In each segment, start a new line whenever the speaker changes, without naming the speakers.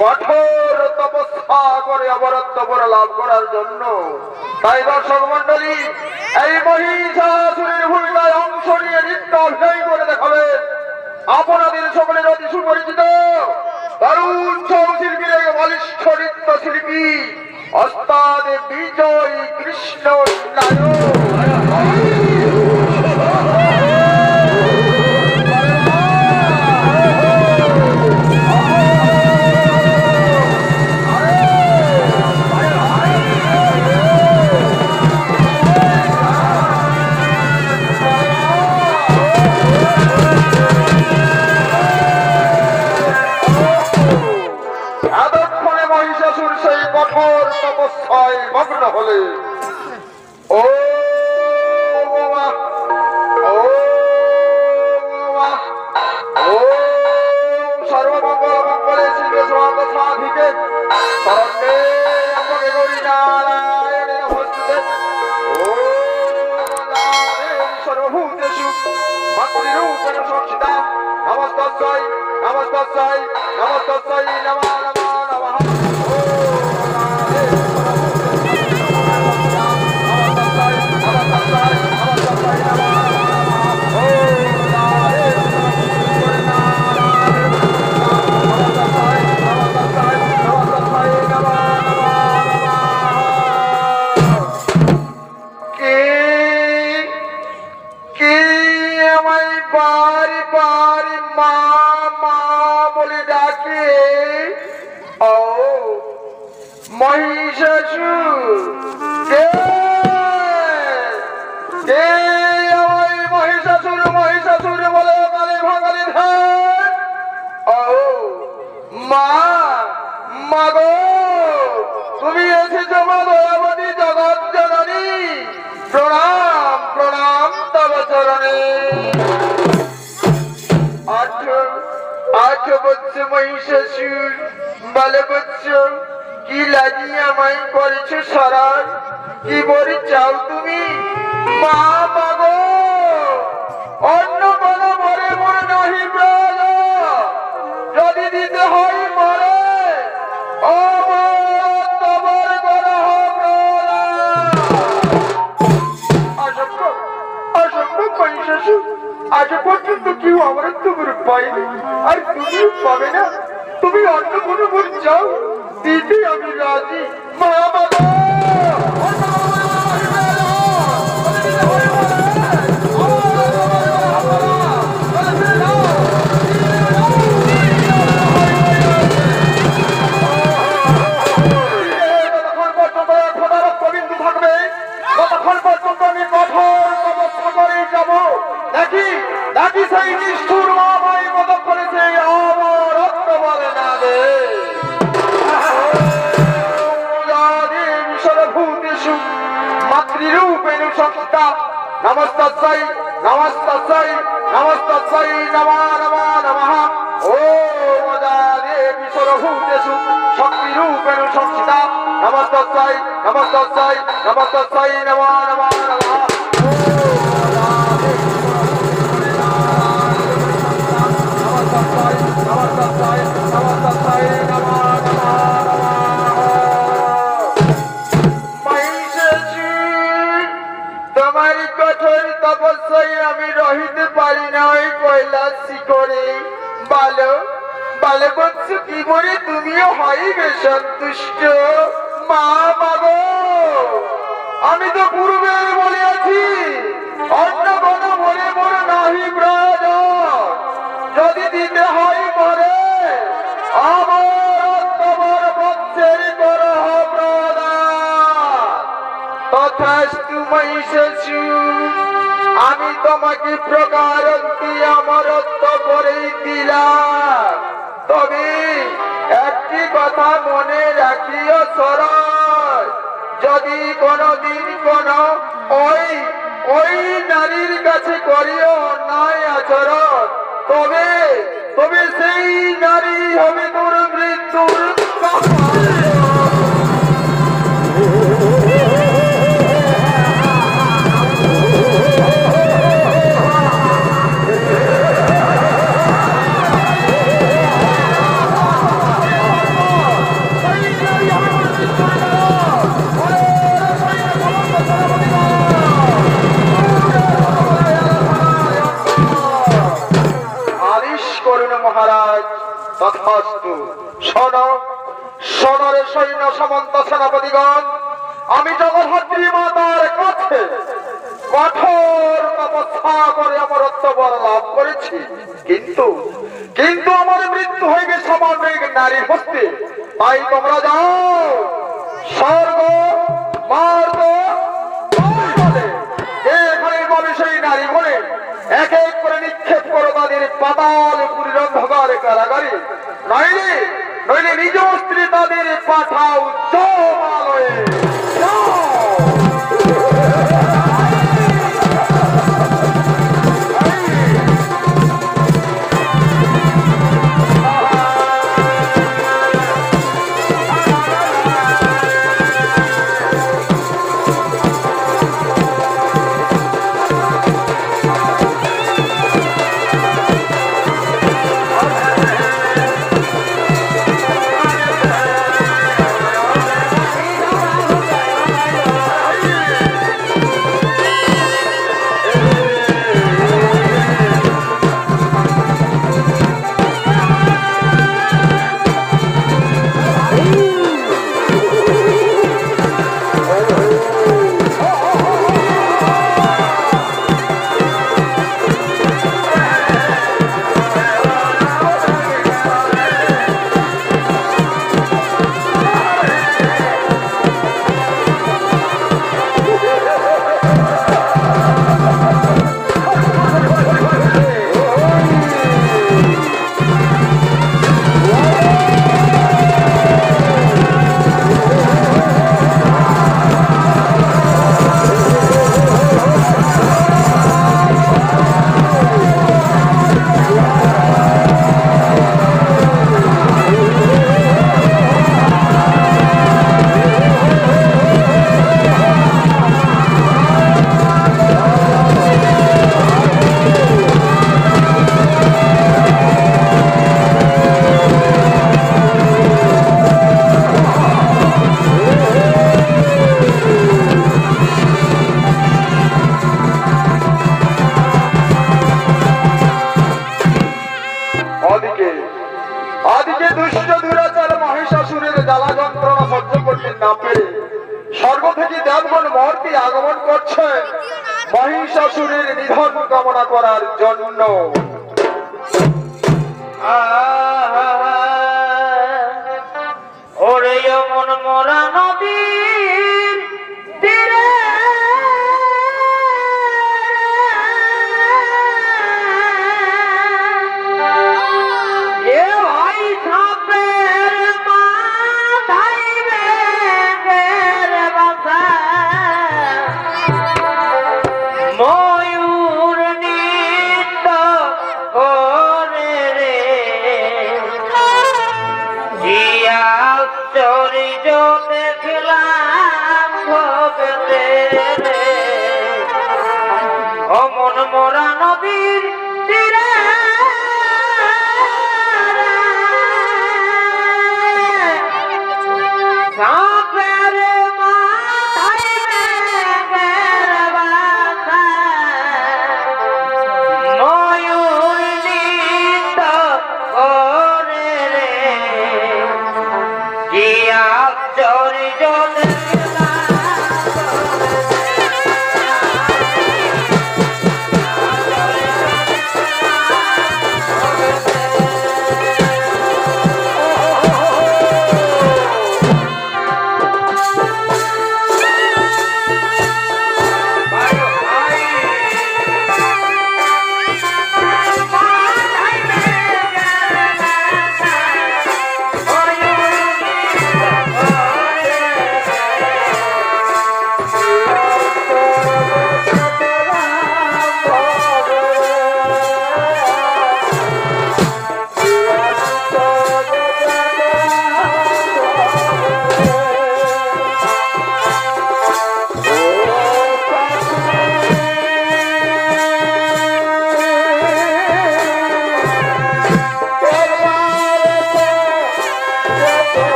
কঠোর তপস্যা করে অবরত্ব করে লাভ করার জন্য। তাই দর্শক মন্ডলী এই মহিষাসুরের ভূমিকায় অংশ নিয়ে নৃত্য অভিনয় করে দেখাবেন আপনাদের সকলের অতি সুপরিচিত তরুণ ছৌ শিল্পীর বলিষ্ঠ নৃত্য শিল্পী অস্তাদ বিজয় কৃষ্ণ এতক্ষণে নমস্তস্যৈ নমঃ বলে বৎস কি লাগিয়ে আমায় করেছ সরার কি বলে চাও তুমি? মা মাগো অন্য মরে নহি যদি দিতে হয় মরে। আজ পর্যন্ত কেউ আমার তো তোমার পাইনি আর তুমিও পাবে না? তুমি অন্য কোনো মন চাও? দিতে আমি রাজি। মা বাবা! যতক্ষণ পর্যন্ত নমস্তস্যৈ নমস্তস্যৈ নমস্তস্যৈ নমঃ নমঃ নমঃ। ও দেবী সর্বভূতেষু শক্তিরূপেণ সংস্থিতা নমস্তস্যৈ নমস্তস্যৈ নমস্তস্যৈ নমঃ নমঃ নমঃ। নমস্তস্যৈ নমস্তস্যৈ নমস্তস্যৈ নমঃ নমঃ নমঃ। বলো বলে, বৎস, কি মরে তুমিও হইবে সন্তুষ্ট? মা, বাবু! আমি তো পূর্বে বলিয়াছি অন্য কোন মরে মরে নাহি ব্রজ যদি দিতে হয় মরে আমার তোমার বৎসের করহ প্রদান তথাস্তু মহিষাসু তোমাকে প্রকারন্তি অমরত্ব করেই দিলাম। তবে একটি কথা মনে রাখিও সরল, যদি কোনদিন কোন ওই ওই নারীর কাছে করিও
কিন্তু আমার মৃত্যু হইবে সমাজে নারী হস্তে। তাই তোমরা যাও।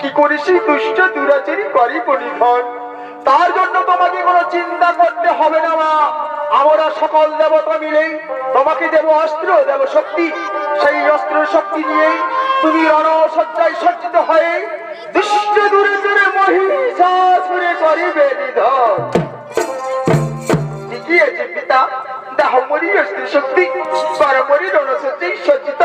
কি করি সেই দুষ্ট দুরাচারী করিব নিধন তার জন্য তোমাকে কোনো চিন্তা করতে হবে না, মা। আমরা সকল দেবতা মিলেই তোমাকে দেব অস্ত্র, দেব শক্তি। সেই অস্ত্র শক্তি নিয়েই তুমি রণসজ্জায় সজ্জিত হয়ে দুষ্ট দূরে দূরে মহিষাসুরে করিবে নিধন। ঠিকই আছে, পিতা। দাহমরি অস্ত্র শক্তি, পরমরি রণসজ্জায় সজ্জিত।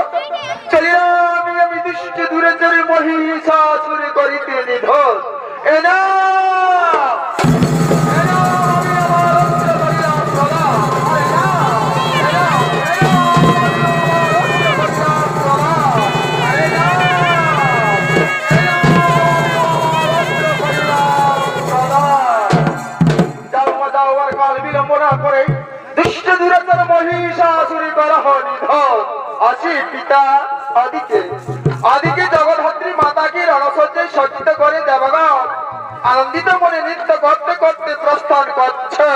পিতা আদিকে আদিকে জগৎহত্রী মাতাকে রণসজ্জে সজ্জিত করে দেবগণ। আনন্দিত মনে নৃত্য করতে করতে প্রস্থান করছে